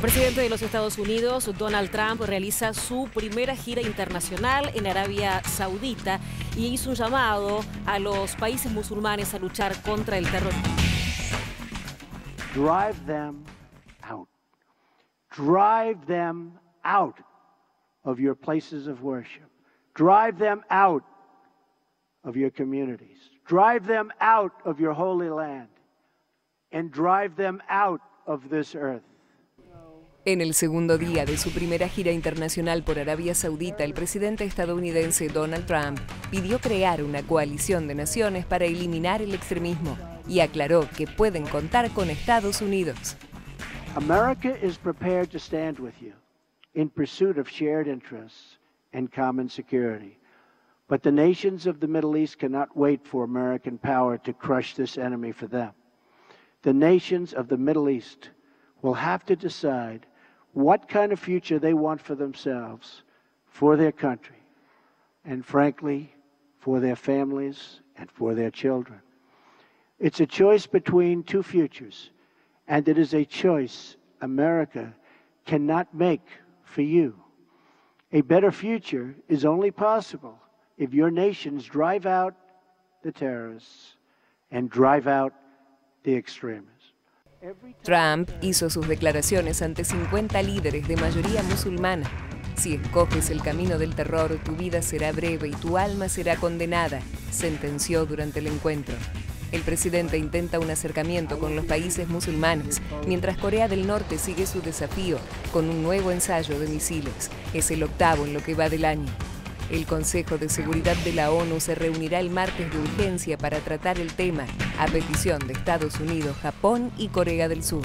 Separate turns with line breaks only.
El presidente de los Estados Unidos, Donald Trump, realiza su primera gira internacional en Arabia Saudita y hizo un llamado a los países musulmanes a luchar contra el terrorismo.
Drive them out. Drive them out of your places of worship. Drive them out of your communities. Drive them out of your holy land. And drive them out of this earth.
En el segundo día de su primera gira internacional por Arabia Saudita, el presidente estadounidense Donald Trump pidió crear una coalición de naciones para eliminar el extremismo y aclaró que pueden contar con Estados Unidos.
America is prepared to stand with you in pursuit of shared interests and common security. But the nations of the Middle East cannot wait for American power to crush this enemy for them. The nations of the Middle East will have to decide what kind of future they want for themselves, for their country, and frankly, for their families and for their children. It's a choice between two futures, and it is a choice America cannot make for you. A better future is only possible if your nations drive out the terrorists and drive out the extremists.
Trump hizo sus declaraciones ante 50 líderes de mayoría musulmana. Si escoges el camino del terror, tu vida será breve y tu alma será condenada, sentenció durante el encuentro. El presidente intenta un acercamiento con los países musulmanes, mientras Corea del Norte sigue su desafío con un nuevo ensayo de misiles. Es el octavo en lo que va del año. El Consejo de Seguridad de la ONU se reunirá el martes de urgencia para tratar el tema, a petición de Estados Unidos, Japón y Corea del Sur.